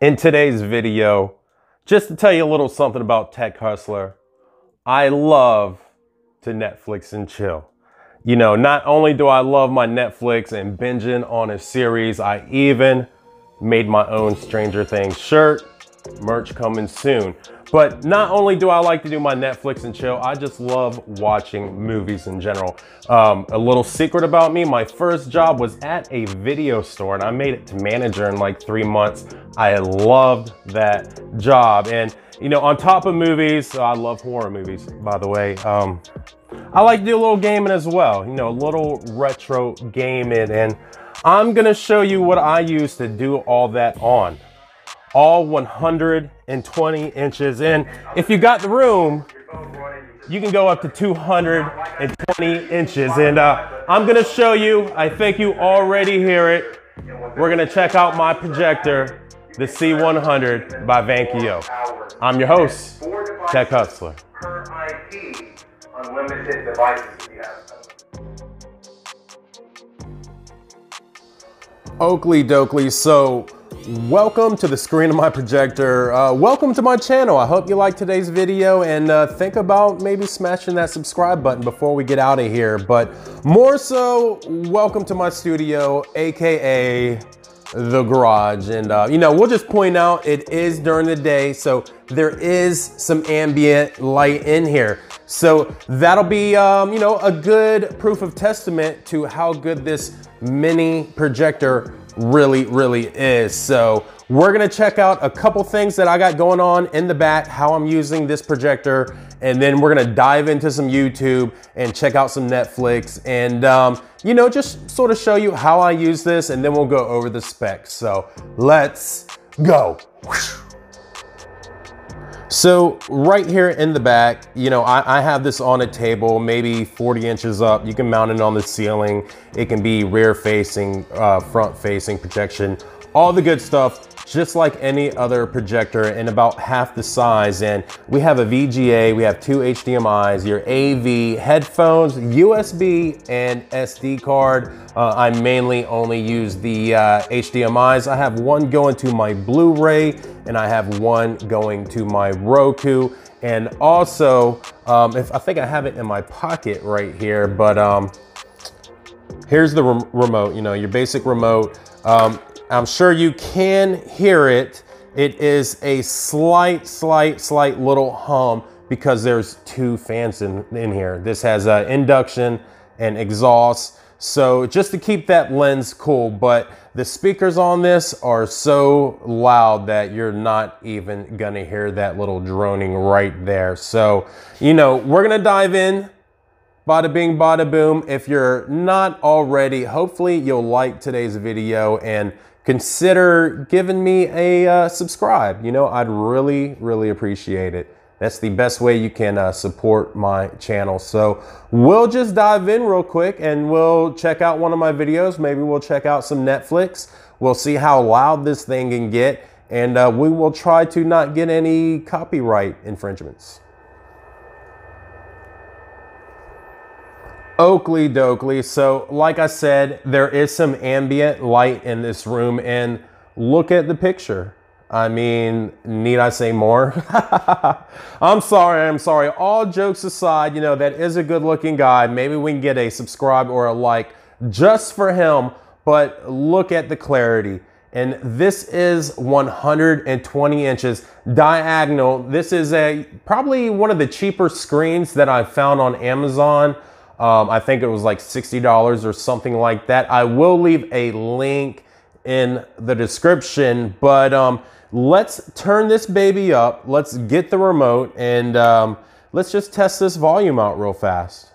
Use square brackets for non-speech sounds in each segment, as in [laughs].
In today's video, just to tell you a little something about Tech Hustler, I love to Netflix and chill. You know, not only do I love my Netflix and binging on a series, I even made my own Stranger Things shirt, merch coming soon. But not only do I like to do my Netflix and chill, I just love watching movies in general. Um, a little secret about me, my first job was at a video store and I made it to manager in like three months. I loved that job. And you know, on top of movies, I love horror movies, by the way. Um, I like to do a little gaming as well, you know, a little retro gaming. And I'm gonna show you what I use to do all that on all 120 inches. And if you got the room, you can go up to 220 inches. And uh, I'm gonna show you, I think you already hear it. We're gonna check out my projector, the C100 by Vankyo. I'm your host, Tech Hustler. Oakley Dokley, so Welcome to the screen of my projector. Uh, welcome to my channel. I hope you like today's video and uh, think about maybe smashing that subscribe button before we get out of here. But more so, welcome to my studio, AKA the garage. And uh, you know, we'll just point out it is during the day, so there is some ambient light in here. So that'll be, um, you know, a good proof of testament to how good this mini projector really, really is. So we're gonna check out a couple things that I got going on in the bat, how I'm using this projector, and then we're gonna dive into some YouTube and check out some Netflix and, um, you know, just sort of show you how I use this and then we'll go over the specs. So let's go. So right here in the back, you know, I, I, have this on a table, maybe 40 inches up. You can mount it on the ceiling. It can be rear facing, uh, front facing projection, all the good stuff just like any other projector in about half the size. And we have a VGA, we have two HDMIs, your AV, headphones, USB, and SD card. Uh, I mainly only use the uh, HDMIs. I have one going to my Blu-ray and I have one going to my Roku. And also, um, if I think I have it in my pocket right here, but um, here's the rem remote, you know, your basic remote. Um, I'm sure you can hear it. It is a slight, slight, slight little hum because there's two fans in, in here. This has uh, induction and exhaust. So just to keep that lens cool, but the speakers on this are so loud that you're not even gonna hear that little droning right there. So, you know, we're gonna dive in, bada bing, bada boom. If you're not already, hopefully you'll like today's video and consider giving me a uh, subscribe. You know, I'd really, really appreciate it. That's the best way you can uh, support my channel. So we'll just dive in real quick and we'll check out one of my videos. Maybe we'll check out some Netflix. We'll see how loud this thing can get and uh, we will try to not get any copyright infringements. Oakley Dokley. So like I said, there is some ambient light in this room and look at the picture. I mean, need I say more? [laughs] I'm sorry, I'm sorry. All jokes aside, you know, that is a good looking guy. Maybe we can get a subscribe or a like just for him, but look at the clarity. And this is 120 inches diagonal. This is a probably one of the cheaper screens that I found on Amazon. Um, I think it was like $60 or something like that. I will leave a link in the description, but um, let's turn this baby up. Let's get the remote and um, let's just test this volume out real fast.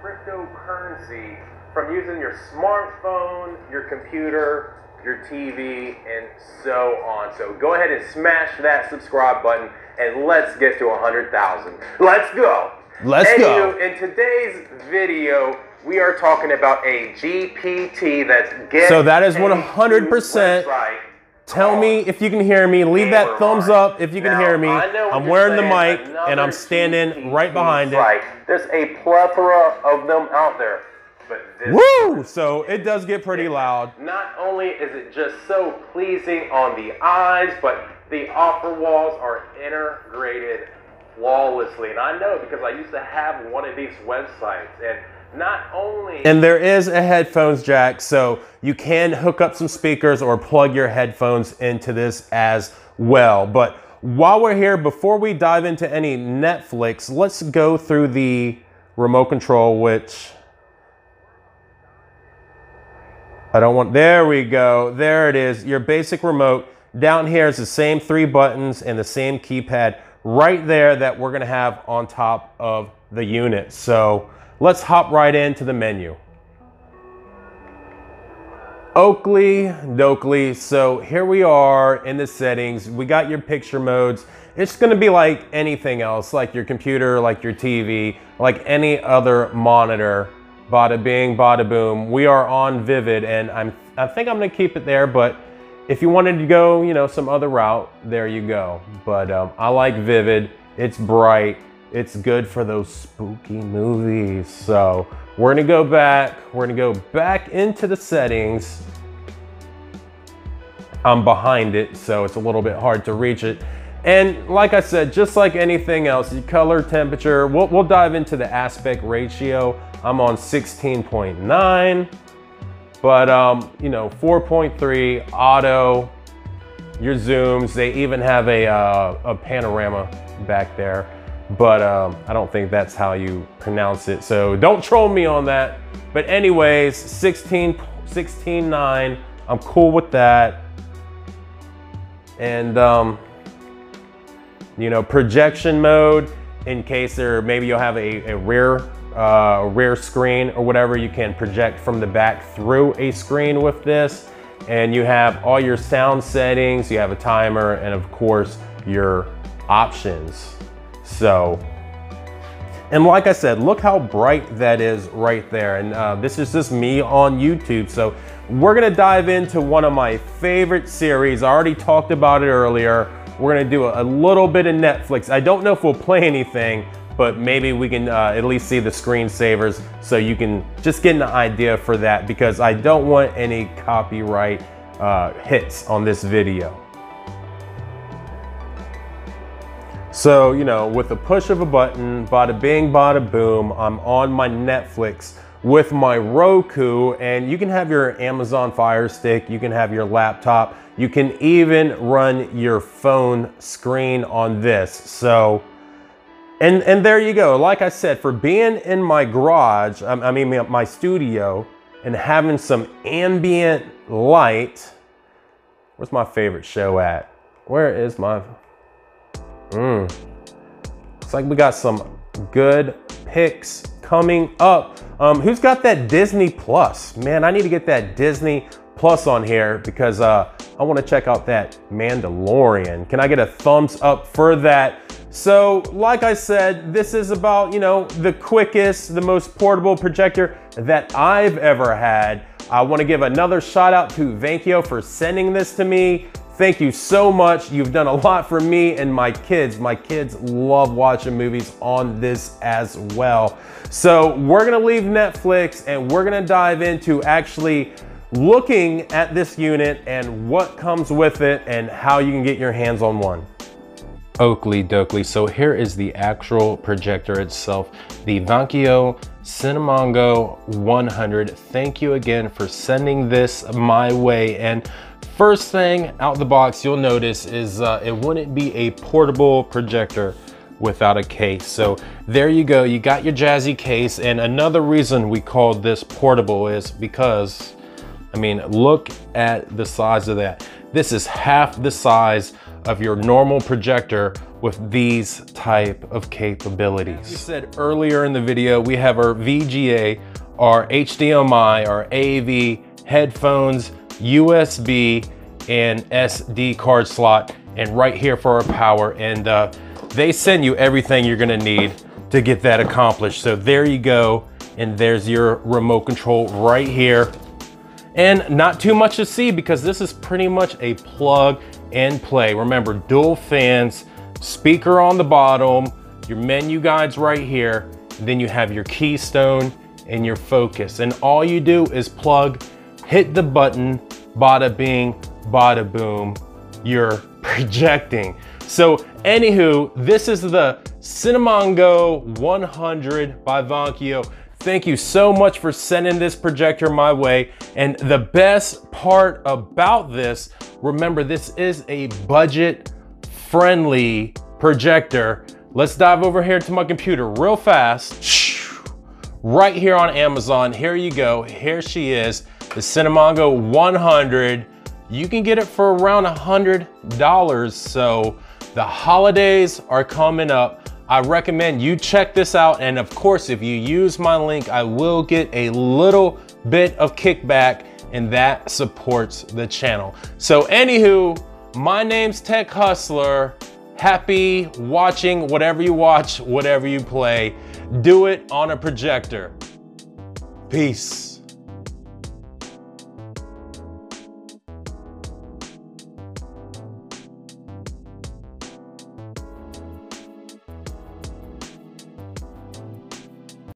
Cryptocurrency from using your smartphone, your computer, your TV, and so on. So go ahead and smash that subscribe button and let's get to 100,000. Let's go. Let's Anywho, go. In today's video, we are talking about a GPT that's get So that is 100%. Tell me if you can hear me. Leave that thumbs up if you can now, hear me. I'm wearing the mic and I'm standing GPT right behind it. There's a plethora of them out there. but this Woo! So it does get pretty loud. Not only is it just so pleasing on the eyes, but the offer walls are integrated flawlessly. And I know because I used to have one of these websites. And not only and there is a headphones jack so you can hook up some speakers or plug your headphones into this as well. But while we're here before we dive into any netflix let's go through the remote control which i don't want there we go. There it is. Your basic remote. Down here is the same three buttons and the same keypad right there that we're gonna have on top of the unit so Let's hop right into the menu. Oakley Dokley. So here we are in the settings. We got your picture modes. It's gonna be like anything else, like your computer, like your TV, like any other monitor. Bada bing, bada boom. We are on Vivid and I'm, I think I'm gonna keep it there, but if you wanted to go, you know, some other route, there you go. But um, I like Vivid. It's bright it's good for those spooky movies. So we're gonna go back, we're gonna go back into the settings. I'm behind it, so it's a little bit hard to reach it. And like I said, just like anything else, the color temperature, we'll, we'll dive into the aspect ratio. I'm on 16.9, but um, you know, 4.3 auto, your zooms, they even have a, uh, a panorama back there but um, I don't think that's how you pronounce it. So don't troll me on that. But anyways, 16, 16 9, I'm cool with that. And um, you know, projection mode, in case there, maybe you'll have a, a rear, uh, a rear screen or whatever, you can project from the back through a screen with this. And you have all your sound settings, you have a timer, and of course, your options. So, and like I said, look how bright that is right there. And uh, this is just me on YouTube. So we're gonna dive into one of my favorite series. I already talked about it earlier. We're gonna do a, a little bit of Netflix. I don't know if we'll play anything, but maybe we can uh, at least see the screensavers so you can just get an idea for that because I don't want any copyright uh, hits on this video. So, you know, with the push of a button, bada bing, bada boom, I'm on my Netflix with my Roku and you can have your Amazon Fire Stick, you can have your laptop, you can even run your phone screen on this. So, and, and there you go. Like I said, for being in my garage, I mean my studio, and having some ambient light, where's my favorite show at? Where is my Mm. It's like we got some good picks coming up. Um, who's got that Disney Plus? Man, I need to get that Disney Plus on here because uh, I want to check out that Mandalorian. Can I get a thumbs up for that? So, like I said, this is about, you know, the quickest, the most portable projector that I've ever had. I want to give another shout out to Vankyo for sending this to me. Thank you so much. You've done a lot for me and my kids. My kids love watching movies on this as well. So we're gonna leave Netflix and we're gonna dive into actually looking at this unit and what comes with it and how you can get your hands on one. Oakley Dokley. So here is the actual projector itself, the Vankyo Cinemango 100. Thank you again for sending this my way. And First thing out the box you'll notice is uh, it wouldn't be a portable projector without a case. So there you go, you got your jazzy case. And another reason we called this portable is because, I mean, look at the size of that. This is half the size of your normal projector with these type of capabilities. As you said earlier in the video, we have our VGA, our HDMI, our AV, headphones, USB and SD card slot and right here for our power. And uh, they send you everything you're gonna need to get that accomplished. So there you go. And there's your remote control right here. And not too much to see because this is pretty much a plug and play. Remember, dual fans, speaker on the bottom, your menu guides right here. Then you have your keystone and your focus. And all you do is plug, hit the button, bada bing, bada boom, you're [laughs] projecting. So anywho, this is the Cinemango 100 by Vankyo. Thank you so much for sending this projector my way. And the best part about this, remember this is a budget friendly projector. Let's dive over here to my computer real fast. Right here on Amazon, here you go. Here she is, the Cinemango 100. You can get it for around $100. So the holidays are coming up. I recommend you check this out. And of course, if you use my link, I will get a little bit of kickback and that supports the channel. So anywho, my name's Tech Hustler. Happy watching whatever you watch, whatever you play. Do it on a projector. Peace.